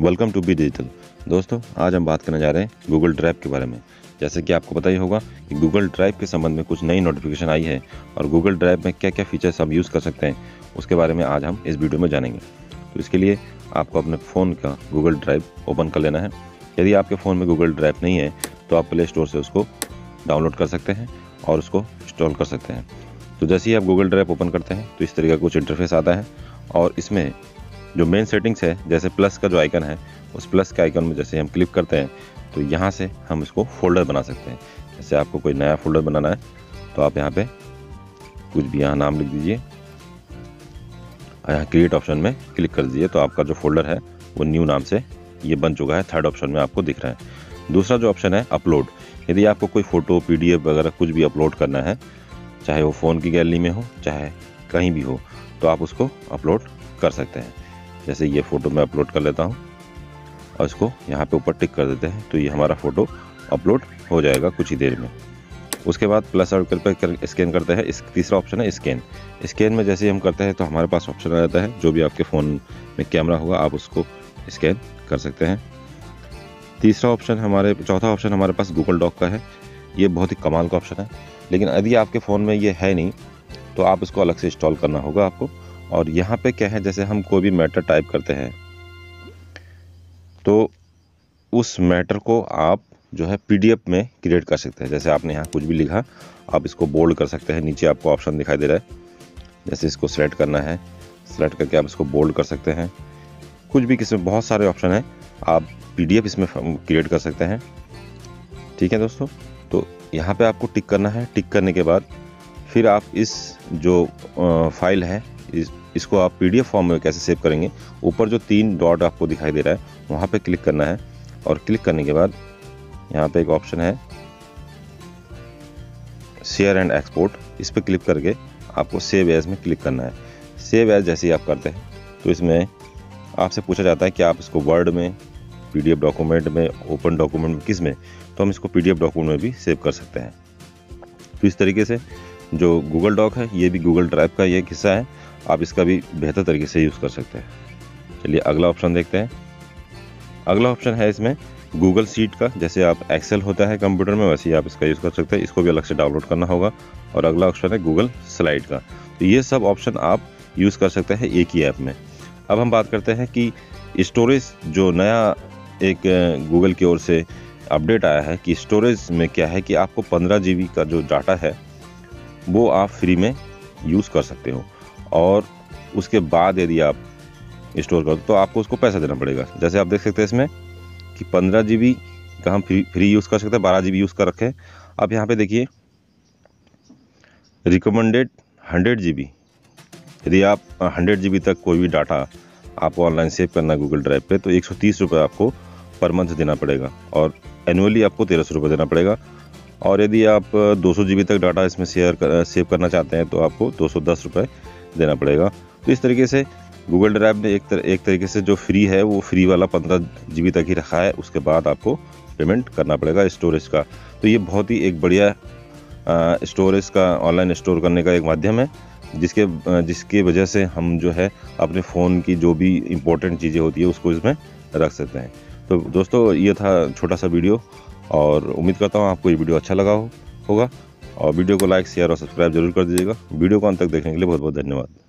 Welcome to be digital दोस्तों, आज हम बात करने जा रहे हैं गूगल ड्राइव के बारे में। जैसे कि आपको पता ही होगा कि गूगल ड्राइव के संबंध में कुछ नई नोटिफिकेशन आई है और गूगल ड्राइव में क्या क्या फीचर्स हम यूज़ कर सकते हैं, उसके बारे में आज हम इस वीडियो में जानेंगे। तो इसके लिए आपको अपने फ़ोन का गूगल ड्राइव ओपन कर लेना है। यदि आपके फ़ोन में गूगल ड्राइव नहीं है तो आप प्ले स्टोर से उसको डाउनलोड कर सकते हैं और उसको इंस्टॉल कर सकते हैं। तो जैसे ही आप गूगल ड्राइव ओपन करते हैं तो इस तरीके का कुछ इंटरफेस आता है और इसमें जो मेन सेटिंग्स है, जैसे प्लस का जो आइकन है, उस प्लस के आइकन में जैसे हम क्लिक करते हैं तो यहाँ से हम इसको फोल्डर बना सकते हैं। जैसे आपको कोई नया फोल्डर बनाना है तो आप यहाँ पे कुछ भी यहाँ नाम लिख दीजिए, और यहाँ क्रिएट ऑप्शन में क्लिक कर दीजिए तो आपका जो फोल्डर है, वो न्यू नाम से ये बन चुका है थर्ड ऑप्शन में आपको दिख रहा है। दूसरा जो ऑप्शन है अपलोड यदि आपको कोई फ़ोटो पीडीएफ वगैरह कुछ भी अपलोड करना है, चाहे वो फ़ोन की गैलरी में हो, चाहे कहीं भी हो तो आप उसको अपलोड कर सकते हैं। जैसे ये फ़ोटो मैं अपलोड कर लेता हूँ और इसको यहाँ पे ऊपर टिक कर देते हैं तो ये हमारा फ़ोटो अपलोड हो जाएगा कुछ ही देर में। उसके बाद प्लस सर्कल पर कर, स्कैन करते हैं। इस तीसरा ऑप्शन है स्कैन स्कैन में जैसे ही हम करते हैं तो हमारे पास ऑप्शन आ जाता है। जो भी आपके फ़ोन में कैमरा होगा आप उसको स्कैन कर सकते हैं। तीसरा ऑप्शन हमारे चौथा ऑप्शन हमारे पास गूगल डॉक का है। ये बहुत ही कमाल का ऑप्शन है। लेकिन यदि आपके फ़ोन में ये है नहीं तो आप इसको अलग से इंस्टॉल करना होगा आपको। और यहाँ पे क्या है, जैसे हम कोई भी मैटर टाइप करते हैं तो उस मैटर को आप जो है पीडीएफ में क्रिएट कर सकते हैं। जैसे आपने यहाँ कुछ भी लिखा, आप इसको बोल्ड कर सकते हैं। नीचे आपको ऑप्शन दिखाई दे रहा है। जैसे इसको सेलेक्ट करना है सेलेक्ट करके आप इसको बोल्ड कर सकते हैं। कुछ भी किसी बहुत सारे ऑप्शन हैं। आप पीडीएफ इसमें क्रिएट कर सकते हैं। ठीक है दोस्तों? तो यहाँ पे आपको टिक करना है। टिक करने के बाद फिर आप इस जो फ़ाइल है इस, इसको आप पीडीएफ फॉर्म में कैसे सेव करेंगे, ऊपर जो तीन डॉट आपको दिखाई दे रहा है, वहाँ पर क्लिक करना है और क्लिक करने के बाद यहाँ पे एक ऑप्शन है शेयर एंड एक्सपोर्ट। इस पर क्लिक करके आपको सेव एज में क्लिक करना है। सेव एज जैसे ही आप करते हैं तो इसमें आपसे पूछा जाता है कि आप इसको वर्ड में पीडीएफ डॉक्यूमेंट में, ओपन डॉक्यूमेंट में, किसमें तो हम इसको पीडीएफ डॉक्यूमेंट में भी सेव कर सकते हैं। तो इस तरीके से जो गूगल डॉक है, ये भी गूगल ड्राइव का ये हिस्सा है। आप इसका भी बेहतर तरीके से यूज़ कर सकते हैं। चलिए अगला ऑप्शन देखते हैं। अगला ऑप्शन है इसमें गूगल सीट का। जैसे आप एक्सेल होता है कंप्यूटर में, वैसे ही आप इसका यूज़ कर सकते हैं। इसको भी अलग से डाउनलोड करना होगा। और अगला ऑप्शन है गूगल स्लाइड का। तो ये सब ऑप्शन आप यूज़ कर सकते हैं एक ही ऐप में। अब हम बात करते हैं कि स्टोरेज जो नया एक गूगल की ओर से अपडेट आया है कि स्टोरेज में क्या है कि आपको पंद्रह जी का जो डाटा है, वो आप फ्री में यूज़ कर सकते हो। और उसके बाद यदि आप स्टोर कर तो आपको उसको पैसा देना पड़ेगा। जैसे आप देख सकते हैं इसमें कि पंद्रह जी बी का हम फ्री फ्री यूज़ कर सकते हैं बारह जी बी यूज़ कर रखें अब यहाँ पे देखिए रिकमेंडेड हंड्रेड जी बी यदि आप हंड्रेड जी बी तक कोई भी डाटा आपको ऑनलाइन सेव करना है गूगल ड्राइव पे तो एक सौ तीस रुपये आपको पर मंथ देना पड़ेगा और एनुअली आपको तेरह सौ रुपये देना पड़ेगा। और यदि आप दो सौ जी बी तक डाटा इसमें शेयर कर, सेव करना चाहते हैं तो आपको दो सौ दस रुपये देना पड़ेगा। तो इस तरीके से गूगल ड्राइव ने एक तर, एक तरीके से जो फ्री है वो फ्री वाला पंद्रह जी तक ही रखा है। उसके बाद आपको पेमेंट करना पड़ेगा स्टोरेज का। तो ये बहुत ही एक बढ़िया स्टोरेज का ऑनलाइन स्टोर करने का एक माध्यम है जिसके जिसकी वजह से हम जो है अपने फ़ोन की जो भी इम्पोर्टेंट चीज़ें होती है उसको इसमें रख सकते हैं। तो दोस्तों ये था छोटा सा वीडियो और उम्मीद करता हूँ आपको ये वीडियो अच्छा लगा हो होगा। और वीडियो को लाइक शेयर और सब्सक्राइब ज़रूर कर दीजिएगा। वीडियो को अंत तक देखने के लिए बहुत बहुत धन्यवाद।